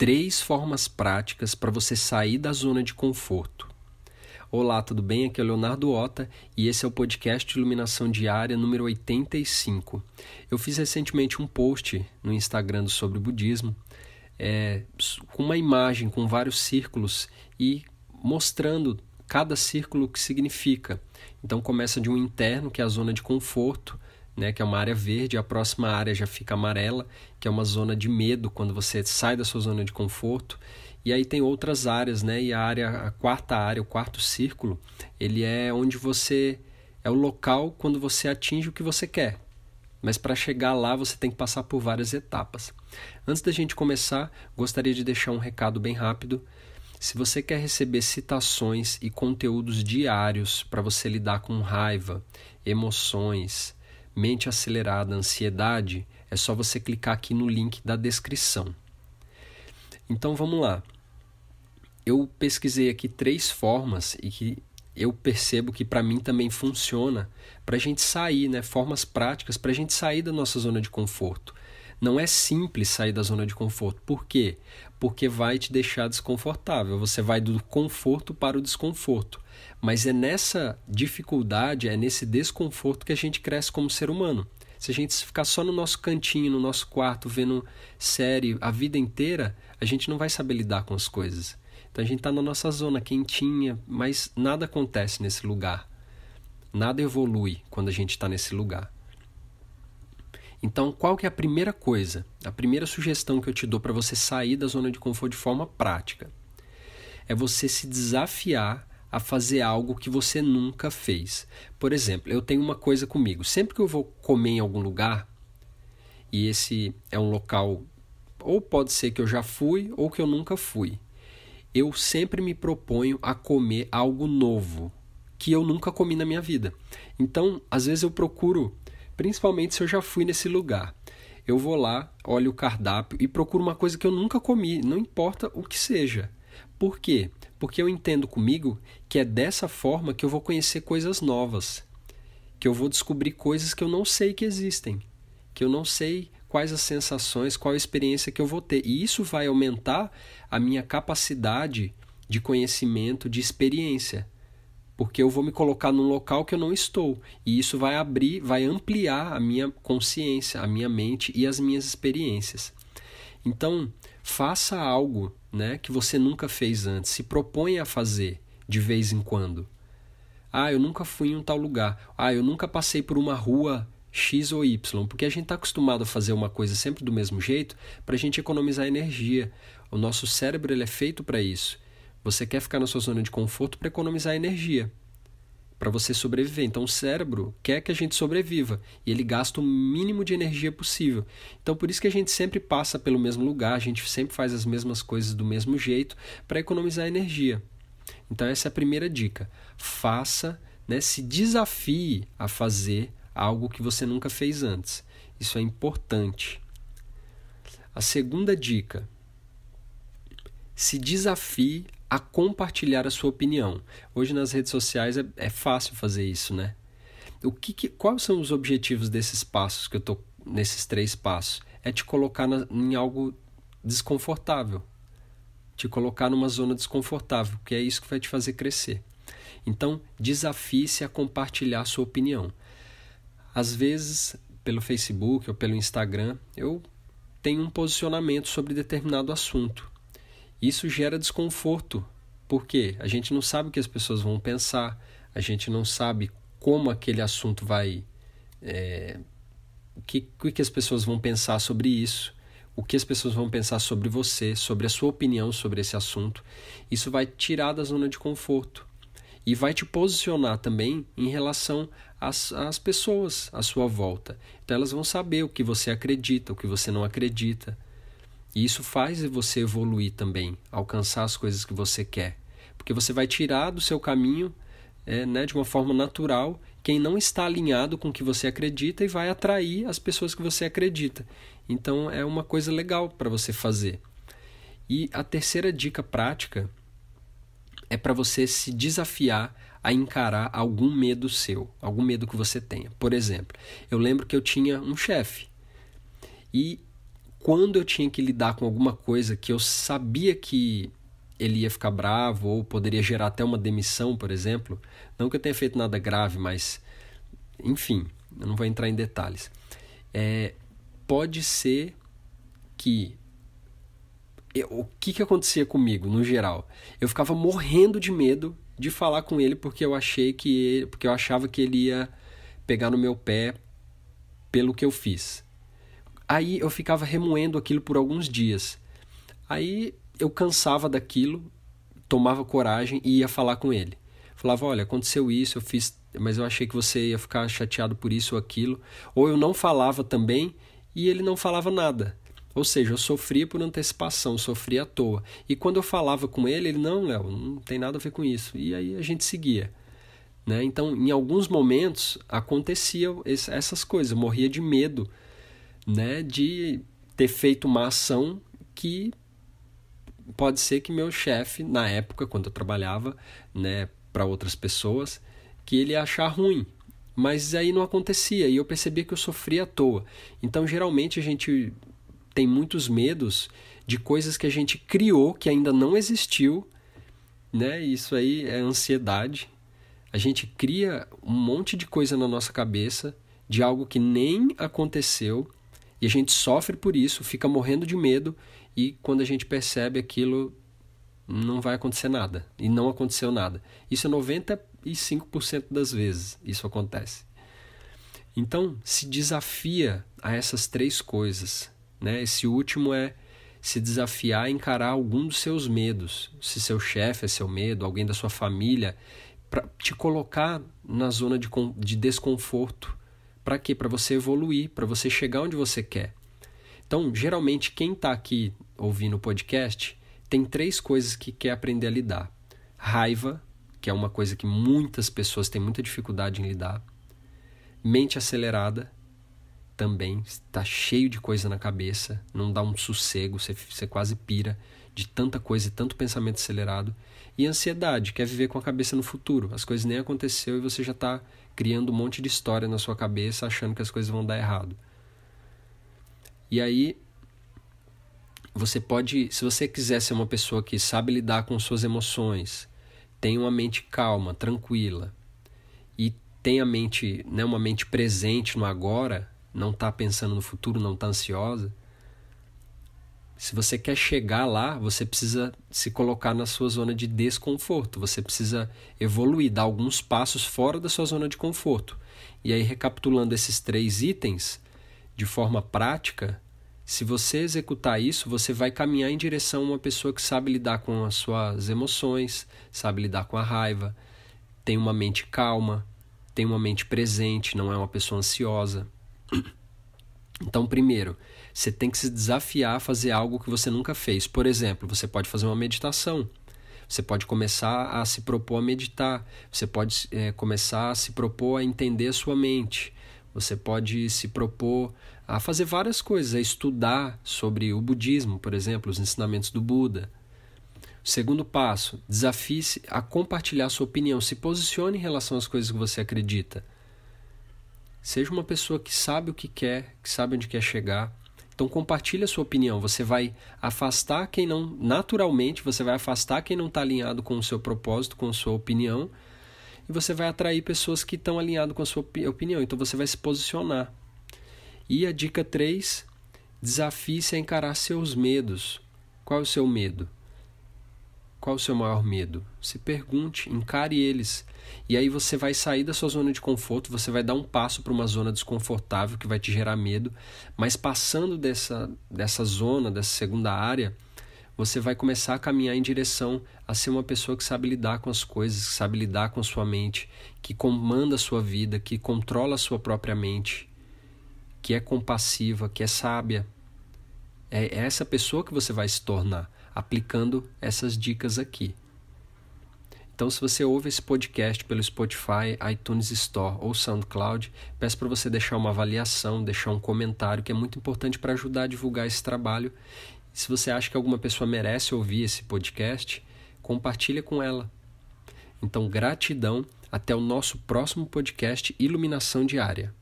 três formas práticas para você sair da zona de conforto. Olá, tudo bem? Aqui é o Leonardo Ota e esse é o podcast Iluminação Diária número 85. Eu fiz recentemente um post no Instagram sobre budismo é, com uma imagem com vários círculos e mostrando cada círculo o que significa. Então começa de um interno, que é a zona de conforto, né, que é uma área verde, a próxima área já fica amarela, que é uma zona de medo quando você sai da sua zona de conforto. E aí tem outras áreas, né? E a área, a quarta área, o quarto círculo, ele é onde você é o local quando você atinge o que você quer. Mas para chegar lá você tem que passar por várias etapas. Antes da gente começar, gostaria de deixar um recado bem rápido. Se você quer receber citações e conteúdos diários para você lidar com raiva, emoções, mente acelerada, ansiedade, é só você clicar aqui no link da descrição. Então vamos lá. Eu pesquisei aqui três formas e que eu percebo que para mim também funciona para a gente sair, né? Formas práticas para a gente sair da nossa zona de conforto. Não é simples sair da zona de conforto. Por quê? Porque vai te deixar desconfortável. Você vai do conforto para o desconforto. Mas é nessa dificuldade, é nesse desconforto que a gente cresce como ser humano. Se a gente ficar só no nosso cantinho, no nosso quarto, vendo série a vida inteira, a gente não vai saber lidar com as coisas. Então a gente está na nossa zona quentinha, mas nada acontece nesse lugar. Nada evolui quando a gente está nesse lugar. Então, qual que é a primeira coisa? A primeira sugestão que eu te dou para você sair da zona de conforto de forma prática é você se desafiar a fazer algo que você nunca fez. Por exemplo, eu tenho uma coisa comigo. Sempre que eu vou comer em algum lugar, e esse é um local, ou pode ser que eu já fui ou que eu nunca fui, eu sempre me proponho a comer algo novo que eu nunca comi na minha vida. Então, às vezes eu procuro, principalmente se eu já fui nesse lugar, eu vou lá, olho o cardápio e procuro uma coisa que eu nunca comi, não importa o que seja. Por quê? Porque eu entendo comigo que é dessa forma que eu vou conhecer coisas novas, que eu vou descobrir coisas que eu não sei que existem, que eu não sei quais as sensações, qual a experiência que eu vou ter. E isso vai aumentar a minha capacidade de conhecimento, de experiência. Porque eu vou me colocar num local que eu não estou. E isso vai abrir, vai ampliar a minha consciência, a minha mente e as minhas experiências. Então, faça algo né, que você nunca fez antes. Se proponha a fazer de vez em quando. Ah, eu nunca fui em um tal lugar. Ah, eu nunca passei por uma rua X ou Y, porque a gente está acostumado a fazer uma coisa sempre do mesmo jeito para a gente economizar energia. O nosso cérebro ele é feito para isso. Você quer ficar na sua zona de conforto para economizar energia para você sobreviver. Então o cérebro quer que a gente sobreviva e ele gasta o mínimo de energia possível. Então por isso que a gente sempre passa pelo mesmo lugar, a gente sempre faz as mesmas coisas do mesmo jeito para economizar energia. Então essa é a primeira dica. Faça, né, se desafie a fazer algo que você nunca fez antes. Isso é importante. A segunda dica: se desafie a compartilhar a sua opinião. Hoje nas redes sociais é, é fácil fazer isso, né? O que, que, quais são os objetivos desses passos que eu tô nesses três passos? É te colocar na, em algo desconfortável, te colocar numa zona desconfortável, que é isso que vai te fazer crescer. Então, desafie-se a compartilhar a sua opinião. Às vezes, pelo Facebook ou pelo Instagram, eu tenho um posicionamento sobre determinado assunto. Isso gera desconforto, porque a gente não sabe o que as pessoas vão pensar, a gente não sabe como aquele assunto vai. É, o que, que as pessoas vão pensar sobre isso, o que as pessoas vão pensar sobre você, sobre a sua opinião sobre esse assunto. Isso vai tirar da zona de conforto e vai te posicionar também em relação às, às pessoas à sua volta. Então elas vão saber o que você acredita, o que você não acredita. E isso faz você evoluir também, alcançar as coisas que você quer. Porque você vai tirar do seu caminho, é, né, de uma forma natural, quem não está alinhado com o que você acredita e vai atrair as pessoas que você acredita. Então é uma coisa legal para você fazer. E a terceira dica prática é para você se desafiar a encarar algum medo seu, algum medo que você tenha. Por exemplo, eu lembro que eu tinha um chefe e quando eu tinha que lidar com alguma coisa que eu sabia que ele ia ficar bravo ou poderia gerar até uma demissão, por exemplo. Não que eu tenha feito nada grave, mas enfim, eu não vou entrar em detalhes. É, pode ser que eu, o que, que acontecia comigo no geral? Eu ficava morrendo de medo de falar com ele porque eu achei que ele, porque eu achava que ele ia pegar no meu pé pelo que eu fiz. Aí eu ficava remoendo aquilo por alguns dias. Aí eu cansava daquilo, tomava coragem e ia falar com ele. Falava: olha, aconteceu isso, eu fiz, mas eu achei que você ia ficar chateado por isso ou aquilo. Ou eu não falava também e ele não falava nada. Ou seja, eu sofria por antecipação, sofria à toa. E quando eu falava com ele, ele: não, Léo, não tem nada a ver com isso. E aí a gente seguia. Né? Então, em alguns momentos, aconteciam essas coisas. Eu morria de medo né, de ter feito uma ação que pode ser que meu chefe, na época, quando eu trabalhava né, para outras pessoas, que ele ia achar ruim. Mas aí não acontecia e eu percebia que eu sofria à toa. Então, geralmente, a gente tem muitos medos de coisas que a gente criou que ainda não existiu. Né? Isso aí é ansiedade. A gente cria um monte de coisa na nossa cabeça de algo que nem aconteceu e a gente sofre por isso, fica morrendo de medo e quando a gente percebe aquilo, não vai acontecer nada. E não aconteceu nada. Isso é 95% das vezes isso acontece. Então, se desafia a essas três coisas. Né? Esse último é se desafiar a encarar algum dos seus medos. Se seu chefe é seu medo, alguém da sua família, para te colocar na zona de, de desconforto. Para quê? Para você evoluir, para você chegar onde você quer. Então, geralmente, quem está aqui ouvindo o podcast tem três coisas que quer aprender a lidar: raiva, que é uma coisa que muitas pessoas têm muita dificuldade em lidar, mente acelerada, também está cheio de coisa na cabeça, não dá um sossego, você, você quase pira de tanta coisa e tanto pensamento acelerado. E ansiedade, quer viver com a cabeça no futuro. As coisas nem aconteceu e você já está criando um monte de história na sua cabeça, achando que as coisas vão dar errado. E aí você pode, se você quiser ser uma pessoa que sabe lidar com suas emoções, tem uma mente calma, tranquila e tem a mente, né, uma mente presente no agora, não está pensando no futuro, não está ansiosa. Se você quer chegar lá, você precisa se colocar na sua zona de desconforto. Você precisa evoluir, dar alguns passos fora da sua zona de conforto. E aí, recapitulando esses três itens, de forma prática, se você executar isso, você vai caminhar em direção a uma pessoa que sabe lidar com as suas emoções, sabe lidar com a raiva, tem uma mente calma, tem uma mente presente, não é uma pessoa ansiosa. Então, primeiro, você tem que se desafiar a fazer algo que você nunca fez. Por exemplo, você pode fazer uma meditação. Você pode começar a se propor a meditar. Você pode é, começar a se propor a entender a sua mente. Você pode se propor a fazer várias coisas, a estudar sobre o budismo, por exemplo, os ensinamentos do Buda. Segundo passo, desafie-se a compartilhar sua opinião, se posicione em relação às coisas que você acredita. Seja uma pessoa que sabe o que quer, que sabe onde quer chegar. Então compartilhe a sua opinião. Você vai afastar quem não, naturalmente, você vai afastar quem não está alinhado com o seu propósito, com a sua opinião, e você vai atrair pessoas que estão alinhadas com a sua opinião. Então você vai se posicionar. E a dica 3, desafie-se a encarar seus medos. Qual é o seu medo? Qual o seu maior medo? Se pergunte, encare eles. E aí você vai sair da sua zona de conforto, você vai dar um passo para uma zona desconfortável que vai te gerar medo, mas passando dessa, dessa zona, dessa segunda área, você vai começar a caminhar em direção a ser uma pessoa que sabe lidar com as coisas, que sabe lidar com a sua mente, que comanda a sua vida, que controla a sua própria mente, que é compassiva, que é sábia. É essa pessoa que você vai se tornar aplicando essas dicas aqui. Então, se você ouve esse podcast pelo Spotify, iTunes Store ou SoundCloud, peço para você deixar uma avaliação, deixar um comentário, que é muito importante para ajudar a divulgar esse trabalho se você acha que alguma pessoa merece ouvir esse podcast, compartilha com ela. Então, gratidão. Até o nosso próximo podcast Iluminação Diária.